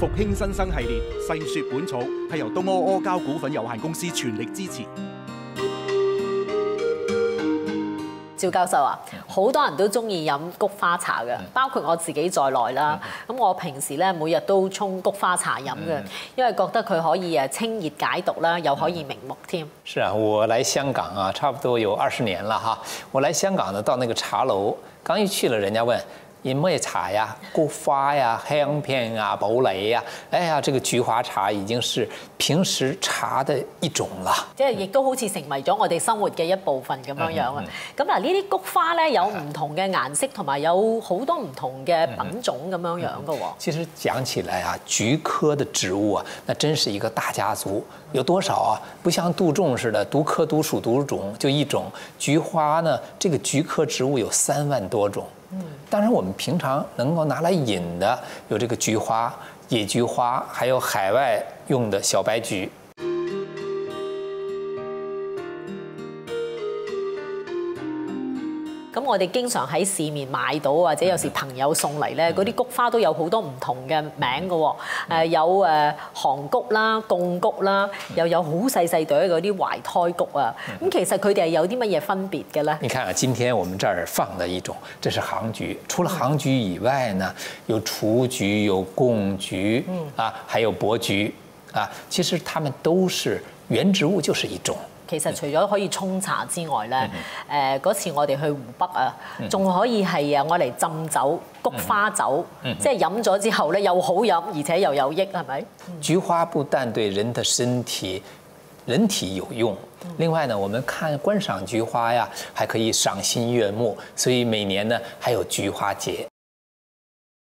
復興新生系列細說本草係由東阿阿膠股份有限公司全力支持。趙教授啊，好多人都中意飲菊花茶嘅，包括我自己在內啦。咁我平時咧每日都沖菊花茶飲嘅，因為覺得佢可以誒清熱解毒啦，又可以明目添。是啊，我來香港啊，差不多有二十年了哈。我來香港呢，到那個茶樓，剛一去了，人家問。飲咩茶呀？菊花呀、香片啊、普洱呀，哎呀，這個菊花茶已經是平時茶的一種啦。即係亦都好似成為咗我哋生活嘅一部分咁樣樣啊。咁嗱、嗯，呢、嗯、啲菊花咧有唔同嘅顏色，同埋有好多唔同嘅品種咁樣樣嘅喎。其實講起來啊，菊科的植物啊，那真是一個大家族。有多少啊？不像杜仲似的，獨科獨屬獨種就一種。菊花呢，這個菊科植物有三萬多種。嗯，当然我们平常能够拿来饮的有这个菊花、野菊花，还有海外用的小白菊。咁我哋經常喺市面買到，或者有時朋友送嚟咧，嗰啲菊花都有好多唔同嘅名嘅喎。誒有誒韓菊啦、貢菊啦，又有好細細朵嗰啲懷胎菊啊。咁其實佢哋係有啲乜嘢分別嘅咧？你看啊，今天我們這兒放的一種，這是杭菊。除了杭菊以外呢，有雏菊、有貢菊，啊，還有薄菊，啊，其實它們都是原植物，就是一種。其實除咗可以沖茶之外咧，誒嗰次我哋去湖北啊，仲可以係啊，我嚟浸酒菊花酒，即係飲咗之後咧又好飲，而且又有益，係咪？菊花不但對人的身體、人體有用，另外呢，我們看觀賞菊花呀，還可以賞心悅目，所以每年呢還有菊花節。